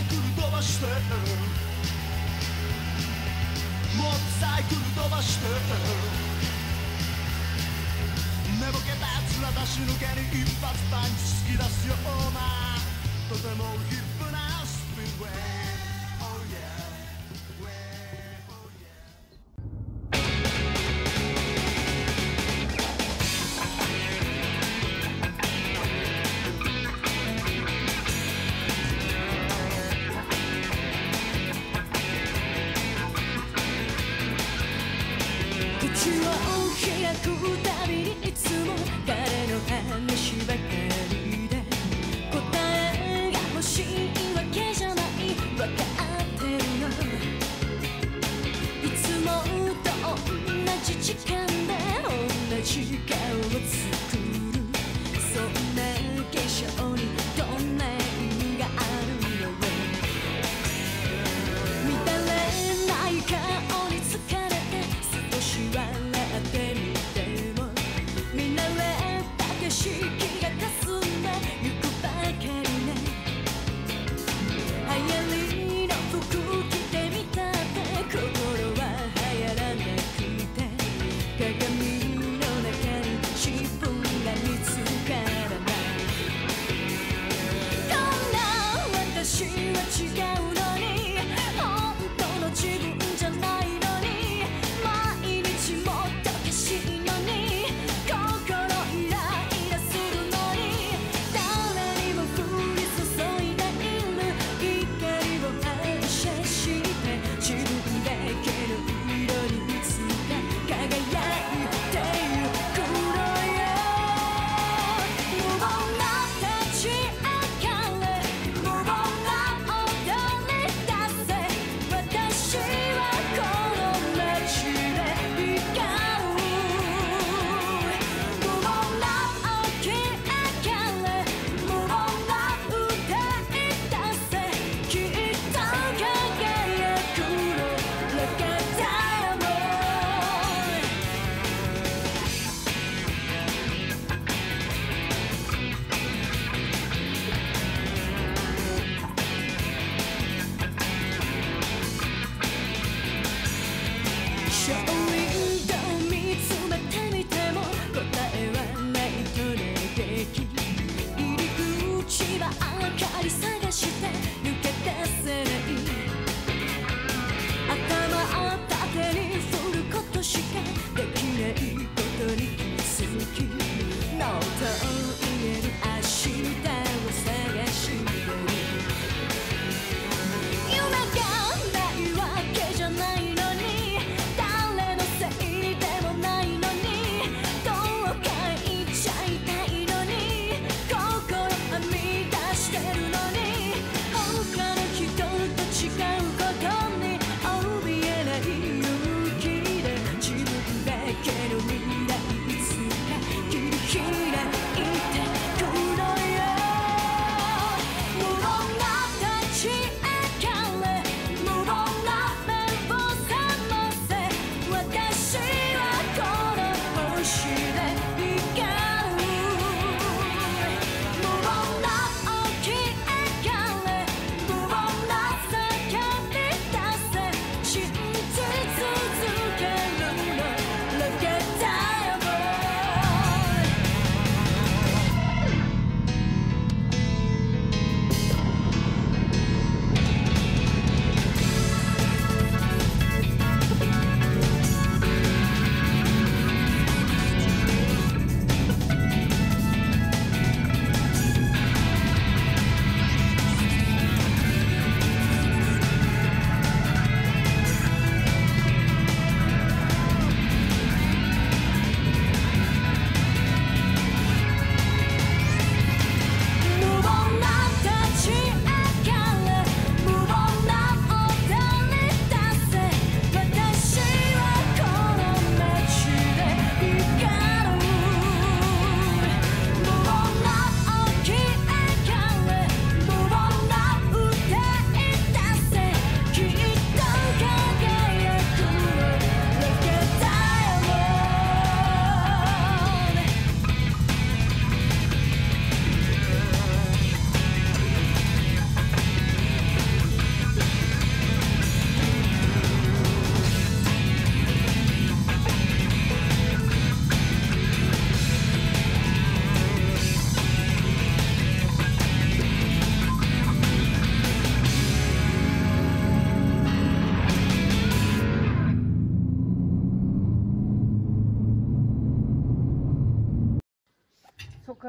イクル飛ばしてもっとサイクル飛ばして寝ぼけた面出し抜けに。一発パンチ突き出すようなとてもヒップなスピンウェイ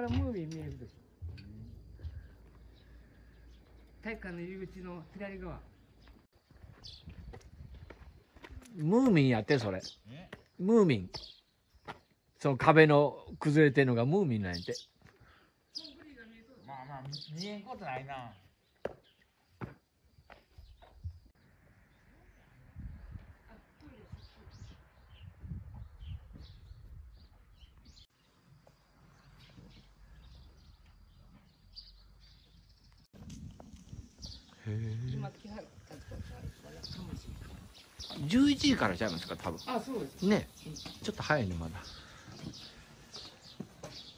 からムーミン見えるでしょ。体育館の入り口の左側。ムーミンやってそれ。ムーミン。その壁の崩れてるのがムーミンなんやて。まあまあ見えんことないな11時からちゃいますか多分。あそうですね。ちょっと早いねまだ。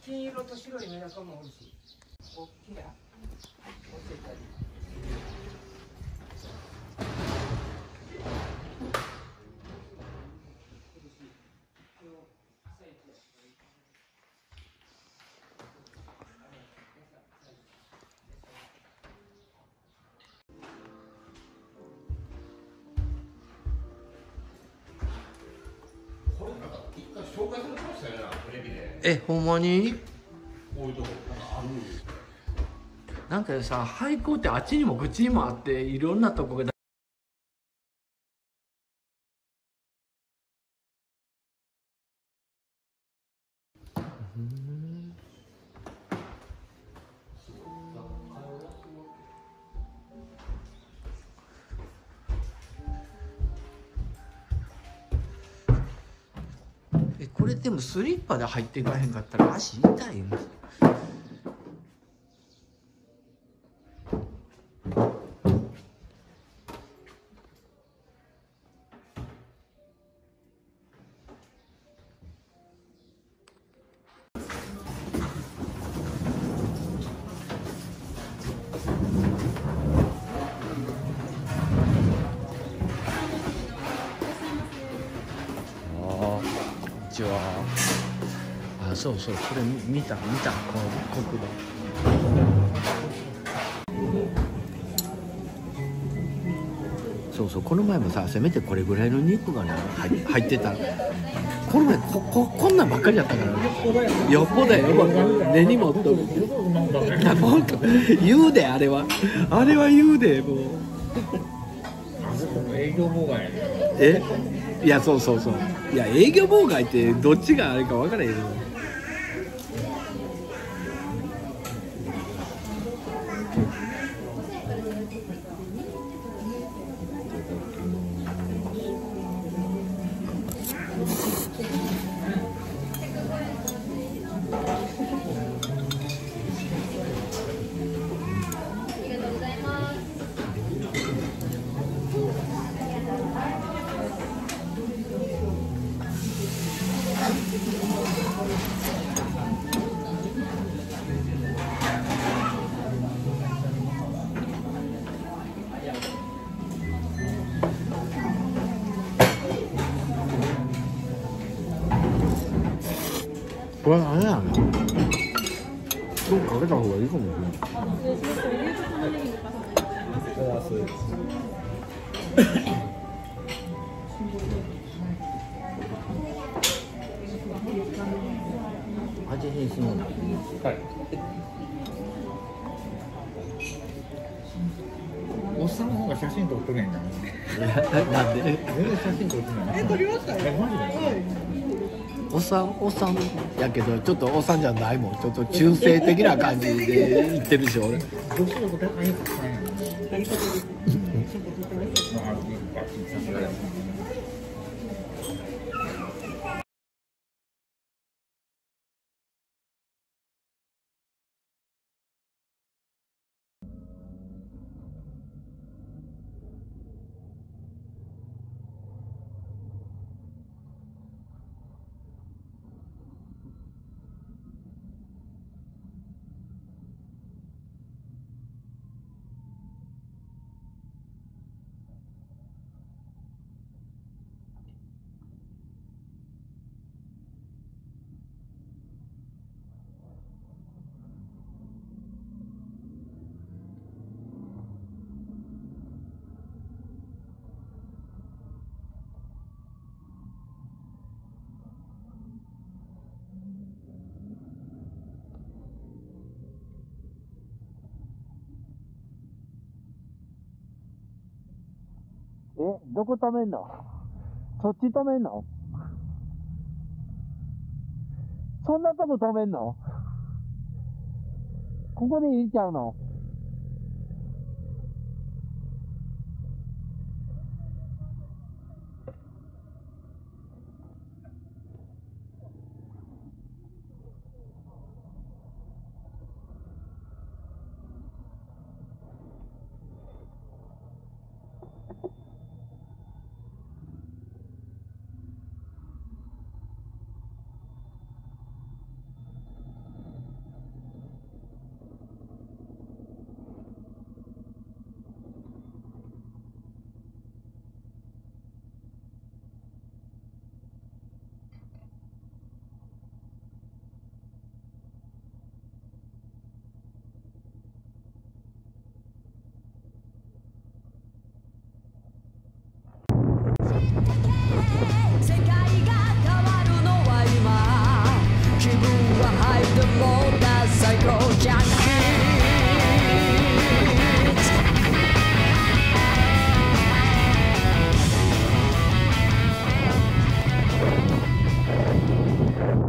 金色と白いメダカもおるし大きなえほんまに？なんかさ廃校ってあっちにもこっちにもあっていろんなとこがこれでもスリッパで入っていかへんかったら足痛いよ。ちは。あそうそうこれ見見た見たこの国土そうそうこの前もさせめてこれぐらいの肉がね入入ってた。この前こここんなんばっかりやったから。ねよっぽどやよ根に持っとる。言うであれは。あれは言うでもう。営業妨害え？いやそうそうそういや営業妨害ってどっちがあれか分からへんよこれあれやね今日かけた方がいいかもね味変するのはいおっさんの方が写真撮ってねんな。な。んで全然写真撮ってな。いえ撮りましたえマジではいおっさんおっさん。やけどちょっとおっさんじゃないもん。ちょっと中性的な感じで言ってるし俺えどこ止めんの？そっち止めんの？そんなとこ止めんの？ここでいいちゃうの？